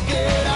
figured